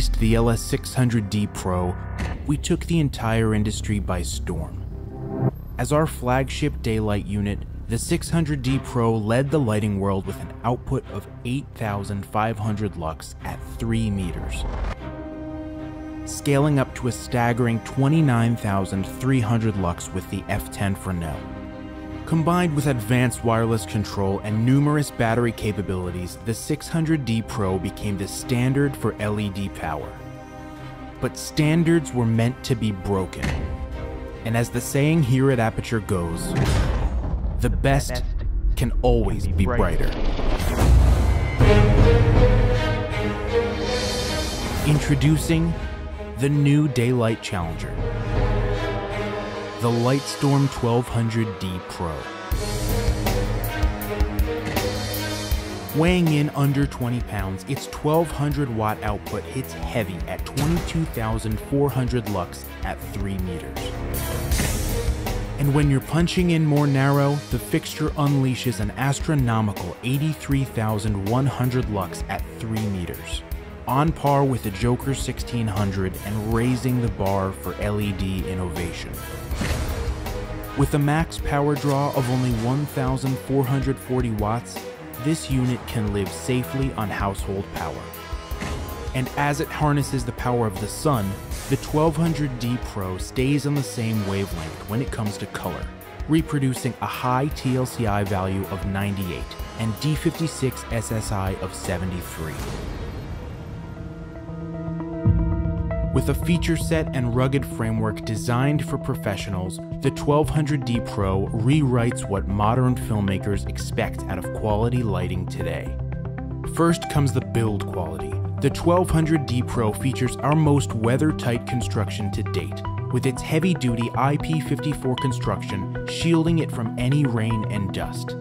released the LS600D Pro, we took the entire industry by storm. As our flagship daylight unit, the 600D Pro led the lighting world with an output of 8,500 lux at 3 meters, scaling up to a staggering 29,300 lux with the F10 Fresnel. Combined with advanced wireless control and numerous battery capabilities, the 600D Pro became the standard for LED power. But standards were meant to be broken. And as the saying here at Aputure goes, the best can always be brighter. Introducing the new Daylight Challenger, the Lightstorm 1200D Pro. Weighing in under 20 pounds, its 1200 watt output hits heavy at 22,400 lux at 3 meters. And when you're punching in more narrow, the fixture unleashes an astronomical 83,100 lux at 3 meters, on par with the Joker 1600 and raising the bar for LED innovation. With a max power draw of only 1,440 watts, this unit can live safely on household power. And as it harnesses the power of the sun, the 1200D Pro stays on the same wavelength when it comes to color, reproducing a high TLCI value of 98 and D56 SSI of 73. With a feature set and rugged framework designed for professionals, the 1200D Pro rewrites what modern filmmakers expect out of quality lighting today. First comes the build quality. The 1200D Pro features our most weather-tight construction to date, with its heavy-duty IP54 construction shielding it from any rain and dust.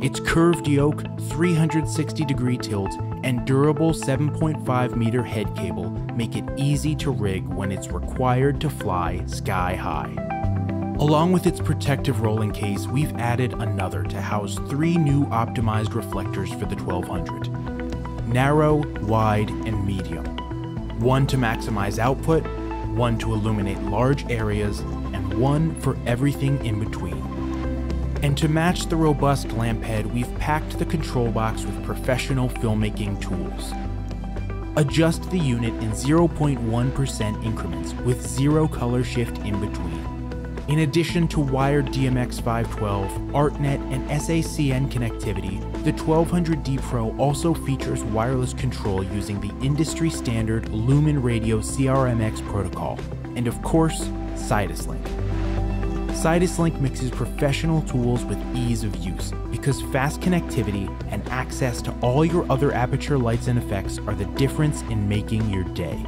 Its curved yoke, 360 degree tilt, and durable 7.5 meter head cable make it easy to rig when it's required to fly sky high. Along with its protective rolling case, we've added another to house three new optimized reflectors for the 1200 narrow, wide, and medium. One to maximize output, one to illuminate large areas, and one for everything in between. And to match the robust lamp head, we've packed the control box with professional filmmaking tools. Adjust the unit in 0.1% increments with zero color shift in between. In addition to wired DMX512, ArtNet, and SACN connectivity, the 1200D Pro also features wireless control using the industry standard Lumen Radio CRMX protocol, and of course, Sidus Link. Link mixes professional tools with ease of use because fast connectivity and access to all your other Aputure lights and effects are the difference in making your day.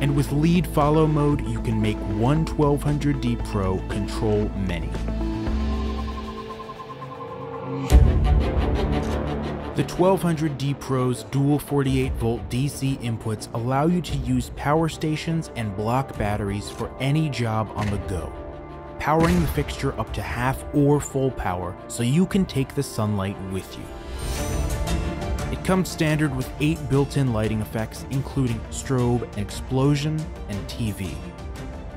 And with lead follow mode, you can make one 1200D Pro control many. The 1200D Pro's dual 48 volt DC inputs allow you to use power stations and block batteries for any job on the go powering the fixture up to half or full power so you can take the sunlight with you. It comes standard with 8 built-in lighting effects including strobe, explosion, and TV,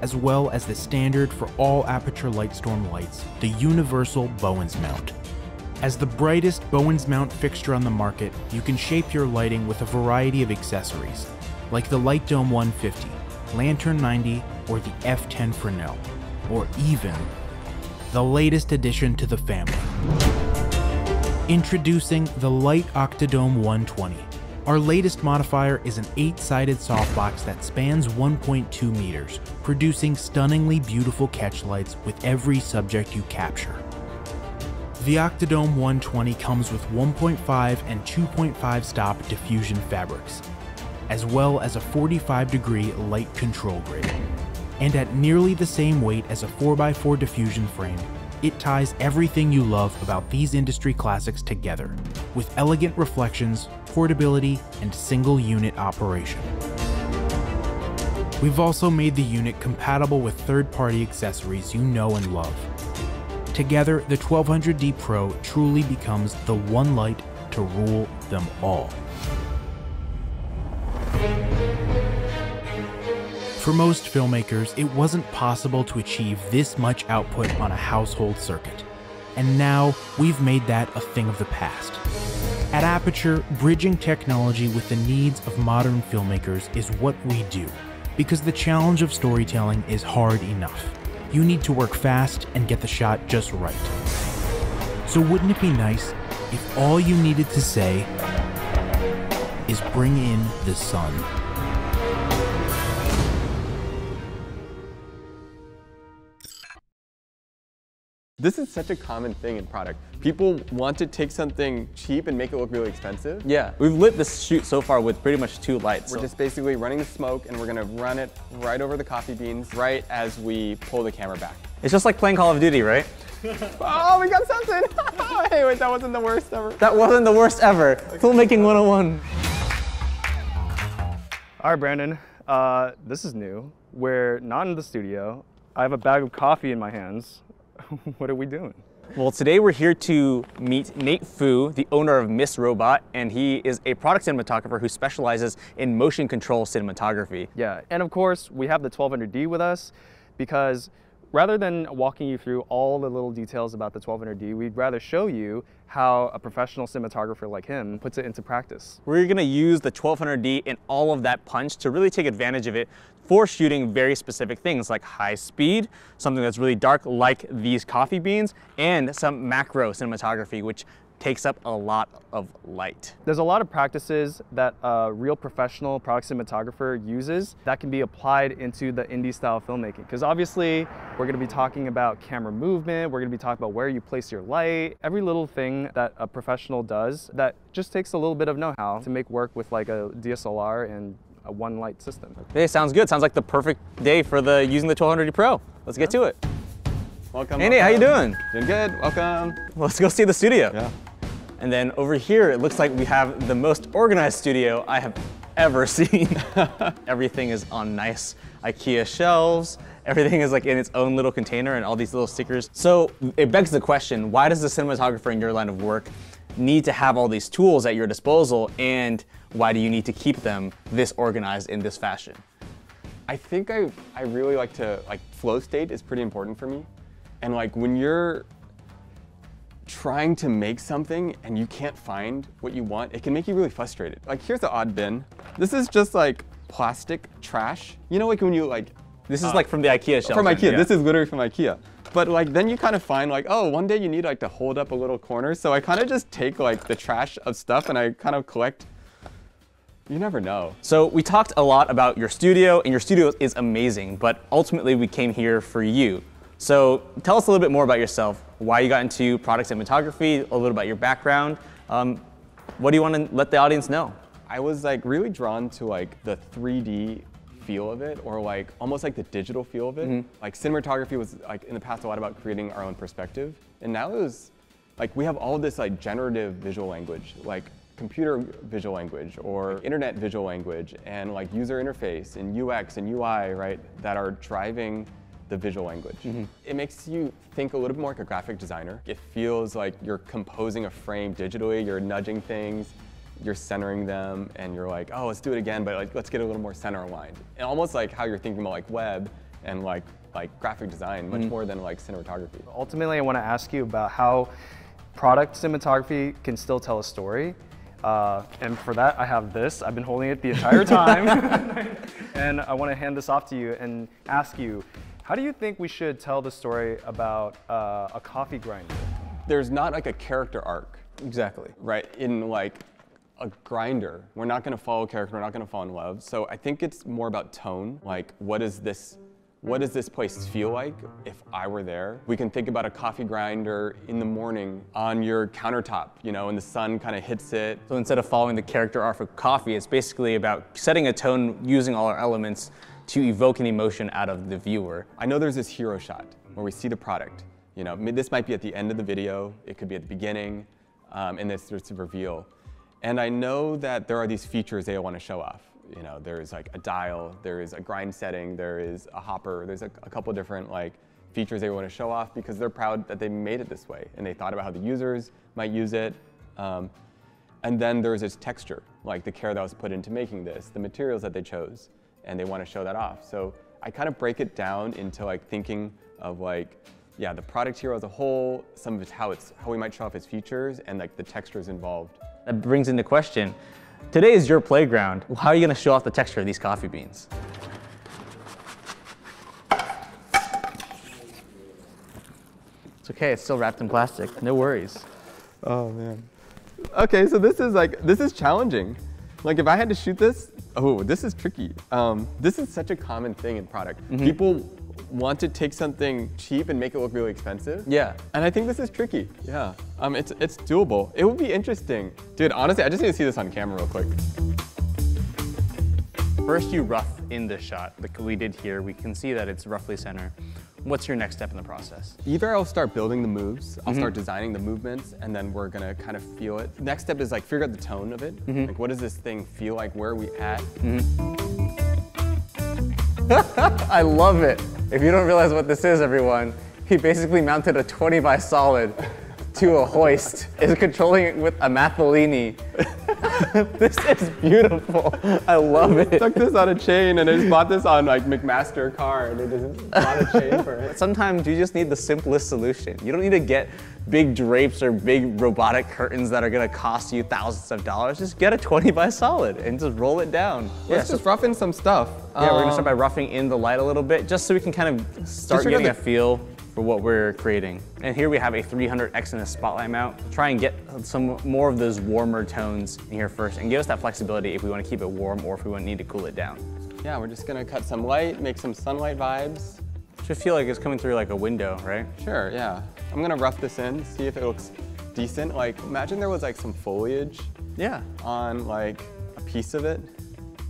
as well as the standard for all Aputure Lightstorm lights, the universal Bowens mount. As the brightest Bowens mount fixture on the market, you can shape your lighting with a variety of accessories, like the Light Dome 150, Lantern 90, or the F10 Fresnel or even the latest addition to the family. Introducing the Light OctaDome 120. Our latest modifier is an 8-sided softbox that spans 1.2 meters, producing stunningly beautiful catch lights with every subject you capture. The OctaDome 120 comes with 1.5 and 2.5 stop diffusion fabrics, as well as a 45 degree light control grid and at nearly the same weight as a 4x4 diffusion frame, it ties everything you love about these industry classics together, with elegant reflections, portability, and single unit operation. We've also made the unit compatible with third-party accessories you know and love. Together, the 1200D Pro truly becomes the one light to rule them all. For most filmmakers, it wasn't possible to achieve this much output on a household circuit. And now, we've made that a thing of the past. At Aputure, bridging technology with the needs of modern filmmakers is what we do, because the challenge of storytelling is hard enough. You need to work fast and get the shot just right. So wouldn't it be nice if all you needed to say is bring in the sun? This is such a common thing in product. People want to take something cheap and make it look really expensive. Yeah, we've lit this shoot so far with pretty much two lights. We're so- just basically running the smoke and we're gonna run it right over the coffee beans right as we pull the camera back. It's just like playing Call of Duty, right? Oh, we got something! hey, wait, that wasn't the worst ever. That wasn't the worst ever. Filmmaking 101. All right, Brandon, uh, this is new. We're not in the studio. I have a bag of coffee in my hands. what are we doing? Well, today we're here to meet Nate Fu, the owner of Miss Robot, and he is a product cinematographer who specializes in motion control cinematography. Yeah, and of course, we have the 1200D with us because rather than walking you through all the little details about the 1200D, we'd rather show you how a professional cinematographer like him puts it into practice. We're gonna use the 1200D and all of that punch to really take advantage of it for shooting very specific things like high speed, something that's really dark like these coffee beans, and some macro cinematography, which takes up a lot of light. There's a lot of practices that a real professional product cinematographer uses that can be applied into the indie style filmmaking. Because obviously, we're gonna be talking about camera movement, we're gonna be talking about where you place your light, every little thing that a professional does that just takes a little bit of know-how to make work with like a DSLR and a one light system. Hey, sounds good. Sounds like the perfect day for the using the 1200D Pro. Let's get to it. Welcome. Andy, Nate, how you doing? Doing good, welcome. Let's go see the studio. Yeah. And then over here, it looks like we have the most organized studio I have ever seen. Everything is on nice IKEA shelves. Everything is like in its own little container and all these little stickers. So it begs the question, why does the cinematographer in your line of work need to have all these tools at your disposal and why do you need to keep them this organized in this fashion? I think I, I really like to, like flow state is pretty important for me. And like when you're trying to make something and you can't find what you want, it can make you really frustrated. Like here's the odd bin. This is just like plastic trash. You know like when you like, This is uh, like from the IKEA shelf. from Ikea, yeah. this is literally from Ikea. But like then you kind of find like, oh, one day you need like to hold up a little corner. So I kind of just take like the trash of stuff and I kind of collect, you never know. So we talked a lot about your studio, and your studio is amazing, but ultimately we came here for you. So tell us a little bit more about yourself, why you got into product cinematography, a little about your background. Um, what do you want to let the audience know? I was like really drawn to like the 3D feel of it or like almost like the digital feel of it. Like cinematography was like in the past a lot about creating our own perspective. And now it was like we have all this like generative visual language, like computer visual language or internet visual language and like user interface and UX and UI, right, that are driving the visual language. Mm-hmm. It makes you think a little bit more like a graphic designer. It feels like you're composing a frame digitally, you're nudging things, you're centering them, and you're like, oh, let's do it again, but like let's get a little more center aligned. And almost like how you're thinking about like web and like like graphic design, much mm-hmm. more than like cinematography. Ultimately, I want to ask you about how product cinematography can still tell a story. Uh, and for that, I have this. I've been holding it the entire time. and I want to hand this off to you and ask you, how do you think we should tell the story about uh, a coffee grinder? There's not like a character arc Exactly. right? In like a grinder, we're not gonna follow a character, we're not gonna fall in love. So I think it's more about tone. Like, what is this, what does this place feel like if I were there? We can think about a coffee grinder in the morning on your countertop, you know, and the sun kind of hits it. So instead of following the character arc of coffee, it's basically about setting a tone using all our elements to evoke an emotion out of the viewer. I know there's this hero shot where we see the product. You know, this might be at the end of the video, it could be at the beginning, um, and this a reveal. And I know that there are these features they want to show off. You know, there's like a dial, there is a grind setting, there is a hopper, there's a, a couple different like features they want to show off because they're proud that they made it this way and they thought about how the users might use it. Um, and then there's this texture, like the care that was put into making this, the materials that they chose, and they want to show that off. So I kind of break it down into like thinking of like, yeah, the product here as a whole, some of it's how it's how we might show off its features, and like the textures involved. That brings into question, today is your playground. How are you gonna show off the texture of these coffee beans? It's okay, it's still wrapped in plastic, no worries. Oh man. Okay, so this is like this is challenging. Like if I had to shoot this, oh, this is tricky. Um, this is such a common thing in product. People want to take something cheap and make it look really expensive. Yeah. And I think this is tricky. Yeah. Um, it's it's doable. It would be interesting, dude. Honestly, I just need to see this on camera real quick. First you rough in the shot, like we did here. We can see that it's roughly center. What's your next step in the process? Either I'll start building the moves, I'll mm-hmm. start designing the movements, and then we're gonna kind of feel it. Next step is like figure out the tone of it. Mm-hmm. Like what does this thing feel like? Where are we at? Mm-hmm. I love it. If you don't realize what this is, everyone, he basically mounted a 20 by solid to a hoist, is controlling it with a Matthellini. this is beautiful. I love it. Took this on a chain and I just bought this on like McMaster-Carr and they just bought a chain for it. Sometimes you just need the simplest solution. You don't need to get big drapes or big robotic curtains that are gonna cost you thousands of dollars. Just get a 20 by solid and just roll it down. Let's just rough in some stuff. Yeah, we're gonna Um, start by roughing in the light a little bit, just so we can kind of start getting a feel for what we're creating. And here we have a 300X in a spotlight mount. Try and get some more of those warmer tones in here first, and give us that flexibility if we want to keep it warm or if we want need to cool it down. Yeah, we're just gonna cut some light, make some sunlight vibes. Should feel like it's coming through like a window, right? Sure, yeah. I'm gonna rough this in, see if it looks decent. Like, imagine there was like some foliage Yeah. on like a piece of it.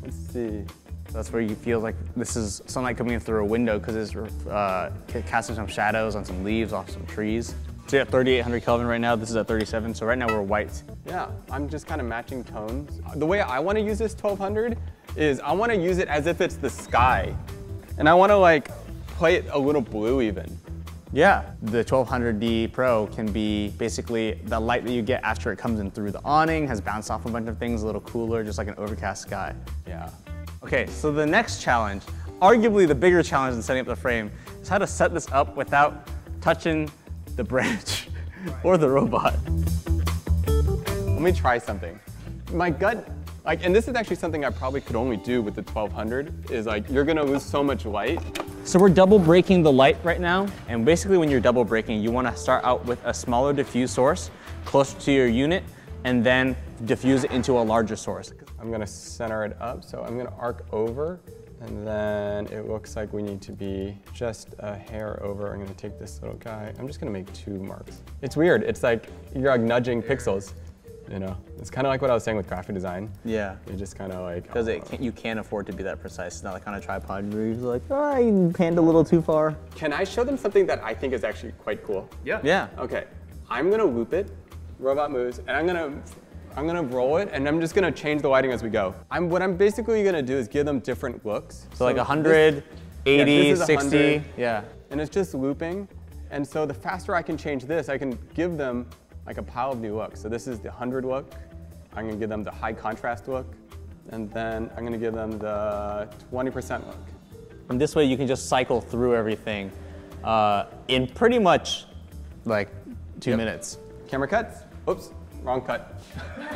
Let's see. That's where you feel like this is sunlight coming in through a window because it's uh, casting some shadows on some leaves off some trees. So at 3800 Kelvin right now, this is at 37, so right now we're white. Yeah, I'm just kind of matching tones. The way I want to use this 1200 is I want to use it as if it's the sky. And I want to like play it a little blue even. Yeah, the 1200D Pro can be basically the light that you get after it comes in through the awning, has bounced off a bunch of things, a little cooler, just like an overcast sky. Yeah. Okay, so the next challenge, arguably the bigger challenge in setting up the frame, is how to set this up without touching the branch or the robot. Let me try something. My gut, like, and this is actually something I probably could only do with the 1200, is like, you're gonna lose so much light. So we're double breaking the light right now, and basically when you're double breaking, you wanna start out with a smaller diffuse source closer to your unit, and then diffuse it into a larger source. I'm gonna center it up, so I'm gonna arc over, and then it looks like we need to be just a hair over. I'm gonna take this little guy. I'm just gonna make two marks. It's weird. It's like you're like nudging pixels. You know, it's kind of like what I was saying with graphic design. Yeah. You just kind of like Because it oh. can't, you can't afford to be that precise. It's not like on a tripod where you're like, ah, oh, I panned a little too far. Can I show them something that I think is actually quite cool? Yeah. Yeah. Okay, I'm gonna loop it, robot moves, and I'm gonna I'm gonna roll it, and I'm just gonna change the lighting as we go. I'm what I'm basically gonna do is give them different looks. So like this- 80, yeah, 60. 100, Yeah. and it's just looping. And so the faster I can change this, I can give them like a pile of new looks. So this is the 100 look. I'm gonna give them the high contrast look, and then I'm gonna give them the 20% look. And this way you can just cycle through everything uh, in pretty much like two Yep. minutes. Camera cuts. Oops, wrong cut.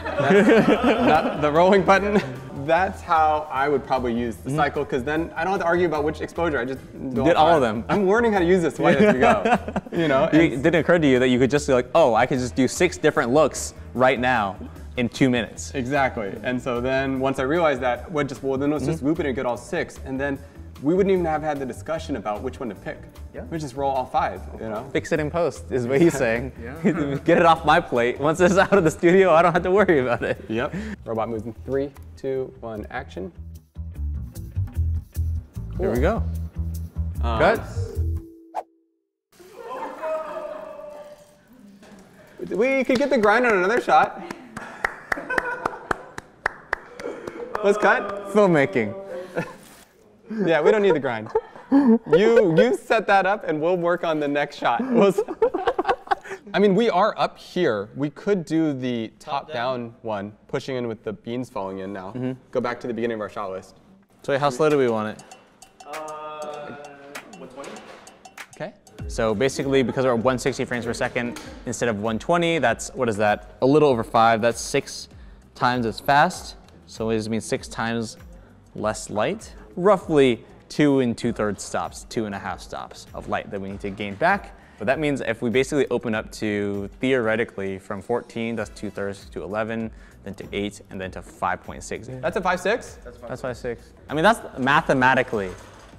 Not the rolling button. That's how I would probably use the cycle, because then I don't have to argue about which exposure. I just Mm-hmm. Did all of them. I'm learning how to use this light as we go. You know, It didn't occur to you that you could just be like, oh, I could just do six different looks right now in two minutes. Exactly. And so then once I realized that, what just well then let's Mm-hmm. just loop it and get all six, and then we wouldn't even have had the discussion about which one to pick. Yeah. We just roll all five. You know. Fix it in post is what he's saying. Get it off my plate. Once it's out of the studio, I don't have to worry about it. Yep. Robot moves in three, two, one, action. Here we go. Um, Cut. We could get the grind on another shot. Let's cut. Filmmaking. Yeah, we don't need the grind. You you set that up, and we'll work on the next shot. We'll s- I mean, we are up here. We could do the top-down one, pushing in with the beans falling in now. Mm-hmm. Go back to the beginning of our shot list. So wait, how slow do we want it? Uh, okay. So basically, because we're at 160 frames per second instead of 120, that's, what is that? A little over five. That's six times as fast. So it just means six times less light. Roughly two and two thirds stops, two and a half stops of light that we need to gain back. But that means if we basically open up to theoretically from 14, that's two thirds to 11, then to eight, and then to 5.6. That's a five-six. That's why six. I mean, that's mathematically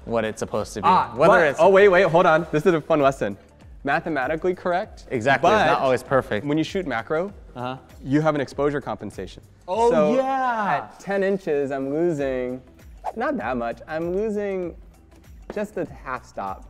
what it's supposed to be. Ah, Whether but- it's oh wait, wait, hold on. This is a fun lesson. Mathematically correct. exactly, but it's not always perfect. When you shoot macro, Uh-huh. you have an exposure compensation. Oh, so yeah. At 10 inches, I'm losing not that much. I'm losing just a half stop.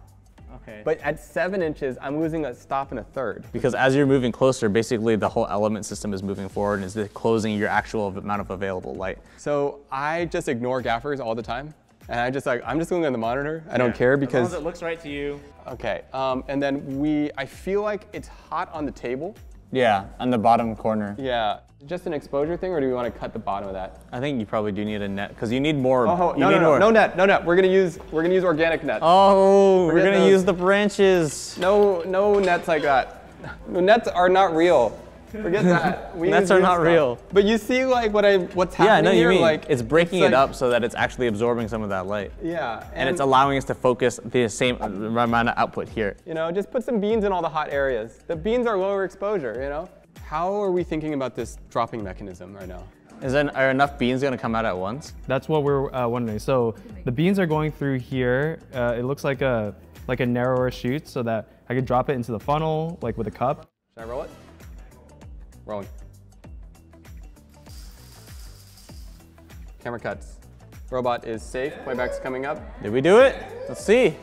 Okay. But at seven inches, I'm losing a stop and a third. Because as you're moving closer, basically the whole element system is moving forward and is closing your actual amount of available light. So I just ignore gaffers all the time. And I just like, I'm just looking at the monitor. I don't care because, as it looks right to you. okay. Um, and then we, I feel like it's hot on the table. Yeah, on the bottom corner. Yeah. Just an exposure thing, or do we want to cut the bottom of that? I think you probably do need a net because you need more. Oh, oh you no, no, no, more. no net, no net. We're gonna use, we're gonna use organic nets. Oh, we're Forget gonna those. use the branches. No, no nets like that. No, nets are not real. Forget that. We Nets are not stuff. real. But you see, like what I, what's Yeah, happening know you here. mean. Like it's breaking like- it up so that it's actually absorbing some of that light. Yeah, And it's allowing us to focus the same uh, amount of output here. You know, just put some beans in all the hot areas. The beans are lower exposure. You know. How are we thinking about this dropping mechanism right now? Is then are enough beans gonna come out at once? That's what we're uh, wondering. So the beans are going through here. Uh, it looks like a like a narrower chute, so that I could drop it into the funnel, like with a cup. Should I roll it? Rolling. Camera cuts. Robot is safe. Playback's coming up. Did we do it? Let's see.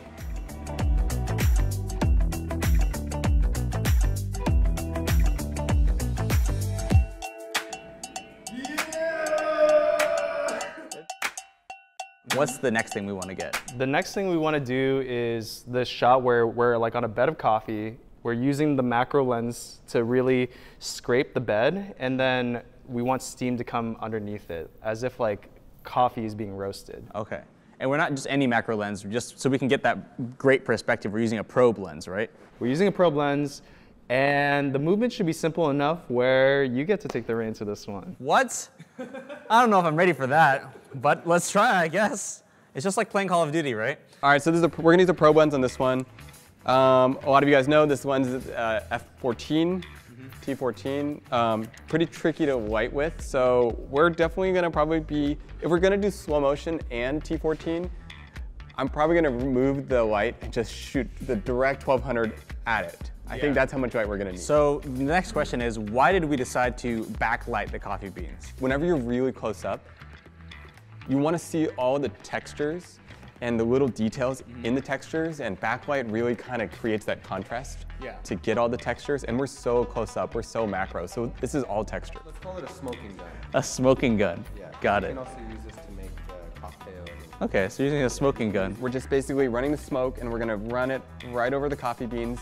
What's the next thing we want to get? The next thing we want to do is this shot where we're like on a bed of coffee. We're using the macro lens to really scrape the bed, and then we want steam to come underneath it, as if like coffee is being roasted. Okay. And we're not just any macro lens, just so we can get that great perspective, we're using a probe lens, right? We're using a probe lens, and the movement should be simple enough where you get to take the reins to this one. What? I don't know if I'm ready for that, but let's try, I guess. It's just like playing Call of Duty, right? All right, so this is a, we're gonna use the pro lens on this one. Um, a lot of you guys know this lens is uh, f14, t14. Um, pretty tricky to light with, so we're definitely gonna probably be, if we're gonna do slow motion and t14, I'm probably gonna remove the light and just shoot the direct 1200 at it. I think that's how much light we're gonna need. So the next question is, why did we decide to backlight the coffee beans? whenever you're really close up, you want to see all the textures and the little details mm-hmm. in the textures, and backlight really kind of creates that contrast Yeah. to get all the textures. And we're so close up, we're so macro, so this is all texture. Let's call it a smoking gun. A smoking gun. Yeah. Got You it. can also use this to make the cocktail. Okay, so using a smoking gun. We're just basically running the smoke, and we're gonna run it right over the coffee beans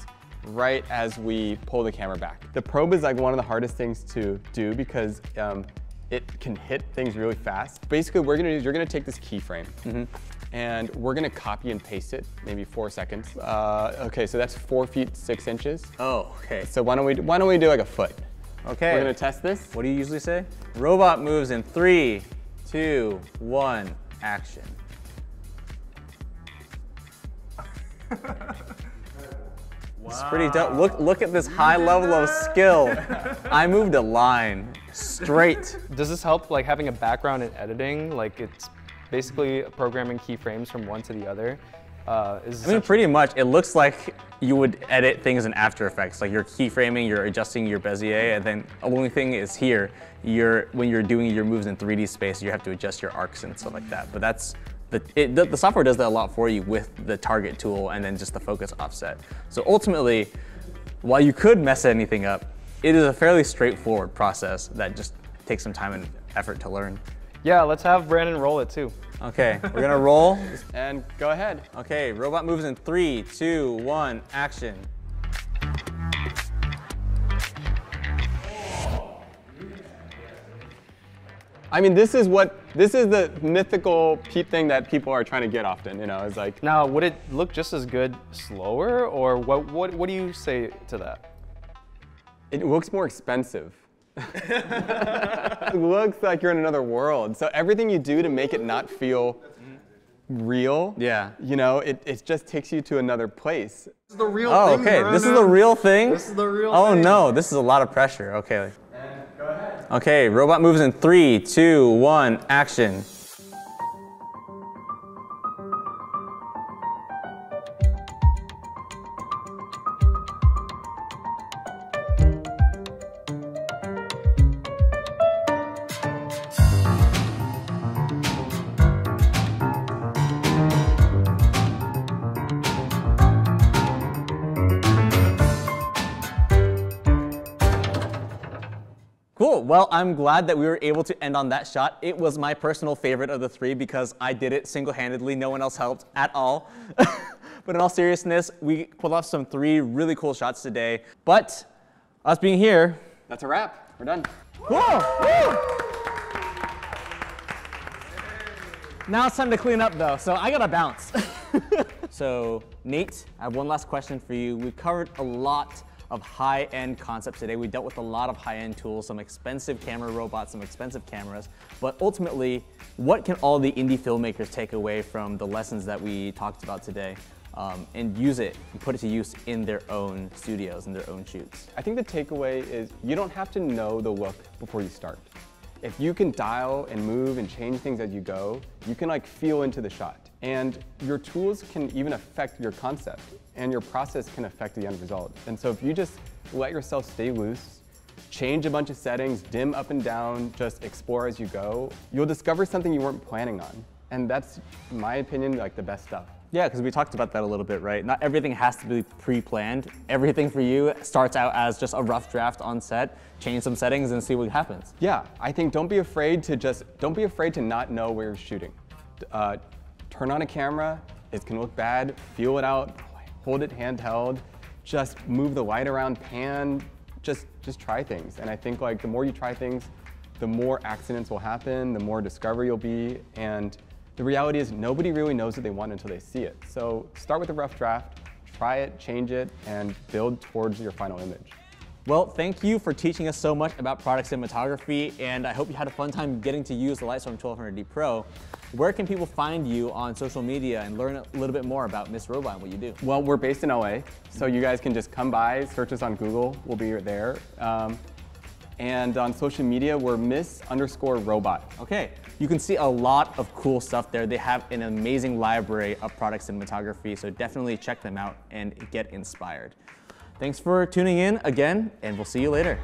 right as we pull the camera back. The probe is like one of the hardest things to do because um, it can hit things really fast. Basically, we're gonna do is you're gonna take this keyframe and we're gonna copy and paste it, maybe four seconds. Uh, okay, so that's four feet six inches. Oh, okay. So why don't we why don't we do like a foot? Okay. We're gonna test this. What do you usually say? Robot moves in three, two, one, action. It's pretty dope. Look, look at this high level of skill. I moved a line straight. Does this help like having a background in editing? Like it's basically programming keyframes from one to the other. Uh, is I mean, pretty much. It looks like you would edit things in After Effects. Like you're keyframing, you're adjusting your Bezier, and then the only thing is here, you're when you're doing your moves in 3D space, you have to adjust your arcs and stuff like that. But that's the, it, the, the software does that a lot for you with the target tool and then just the focus offset. So ultimately, while you could mess anything up, it is a fairly straightforward process that just takes some time and effort to learn. Yeah, let's have Brandon roll it too. Okay, we're gonna roll. And go ahead. Okay, robot moves in three, two, one, action. I mean, this is what this is the mythical pe- thing that people are trying to get often. You know, is like Now, would it look just as good slower, or what? What, what do you say to that? it looks more expensive. it looks like you're in another world. So everything you do to make it not feel real, Yeah. you know, it, it just takes you to another place. This is the real Oh, thing. okay. This is the real thing. This is the real Oh thing. no, this is a lot of pressure. Okay. Okay, robot moves in three, two, one, action. Well, I'm glad that we were able to end on that shot. It was my personal favorite of the three because I did it single-handedly. No one else helped at all. but in all seriousness, we pulled off some three really cool shots today. But us being here, That's a wrap. We're done. Now it's time to clean up though, so I gotta bounce. so Nate, I have one last question for you. We covered a lot of high-end concepts today. We dealt with a lot of high-end tools, some expensive camera robots, some expensive cameras, but ultimately, what can all the indie filmmakers take away from the lessons that we talked about today um, and use it and put it to use in their own studios and their own shoots? I think the takeaway is you don't have to know the look before you start. If you can dial and move and change things as you go, you can like feel into the shot. And your tools can even affect your concept and your process can affect the end result. And so if you just let yourself stay loose, change a bunch of settings, dim up and down, just explore as you go, you'll discover something you weren't planning on. And that's, in my opinion, like the best stuff. Yeah, because we talked about that a little bit, right? Not everything has to be pre-planned. Everything for you starts out as just a rough draft on set, change some settings and see what happens. Yeah, I think don't be afraid to just, don't be afraid to not know where you're shooting. Uh, turn on a camera, it can look bad, feel it out, hold it handheld, just move the light around, pan, just, just try things. And I think like the more you try things, the more accidents will happen, the more discovery you'll be, and the reality is nobody really knows what they want until they see it. So start with a rough draft, try it, change it, and build towards your final image. Well, thank you for teaching us so much about product cinematography, and I hope you had a fun time getting to use the Lightstorm 1200D Pro. Where can people find you on social media and learn a little bit more about Miss Robot and what you do? Well, we're based in LA, so you guys can just come by, search us on Google, we'll be there. Um, and on social media, we're Miss underscore Robot. Okay, you can see a lot of cool stuff there. They have an amazing library of product cinematography, so definitely check them out and get inspired. Thanks for tuning in again, and we'll see you later.